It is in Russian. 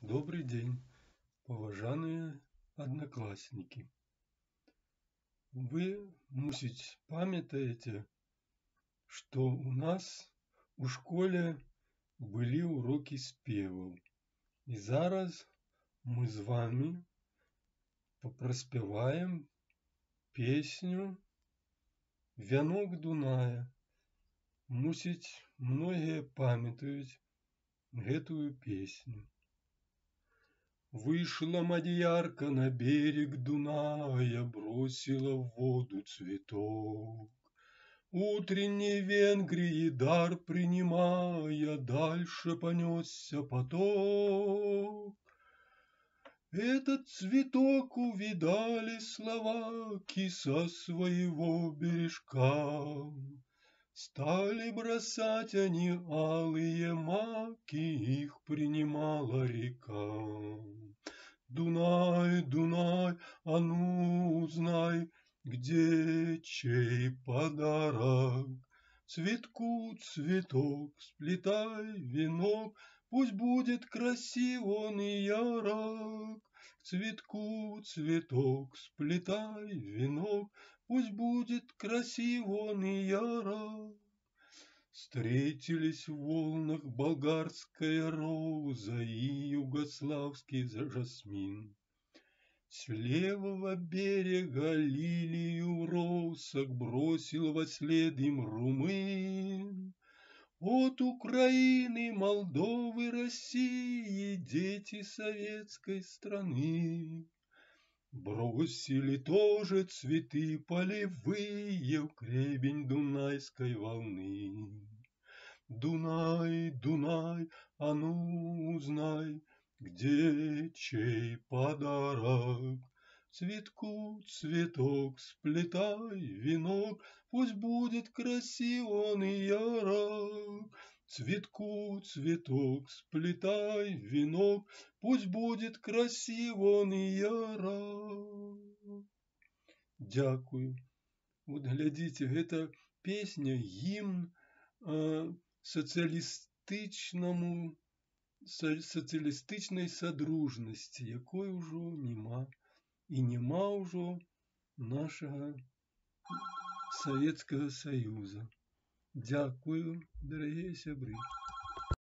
Добрый день, поважаныя одноклассники. Вы, мусіць, памятаеце, што у нас у школе былі урокі спеваў. І зараз мы з вами праспяваем песню Вянок Дуная. Мусіць, многія памятаюць гэтую песню. Вышла мадьярка на берег Дуная, бросила в воду цветок. Утренней Венгрии дар принимая, дальше понесся поток. Этот цветок увидали словаки со своего бережка. Стали бросать они алые маки, их принимала река. Дунай, Дунай, а ну узнай, где чей подарок. Цветку цветок, сплетай венок, Пусть будет красив он и ярок. Цветку цветок, сплетай венок, Пусть будет красив он и ярок. Встретились в волнах болгарская роза и югославский жасмин. С левого берега лилию росок бросил во след им румын. От Украины, Молдовы, России дети советской страны. Бросили тоже цветы полевые в гребень Дунайской волны. Дунай, Дунай, а ну узнай, где чей подарок. Цветку цветок, сплетай венок, Пусть будет красив он и ярок. Цветку цветок, сплетай венок, Пусть будет красив он и ярок. Дякую. Вот глядите, гэта песня гімн э, сацыялістычнаму сацыялістычнай садружнасці, якой ужо няма і няма ўжо нашага Савецкага Саюза. Дякую, дарагія сябры.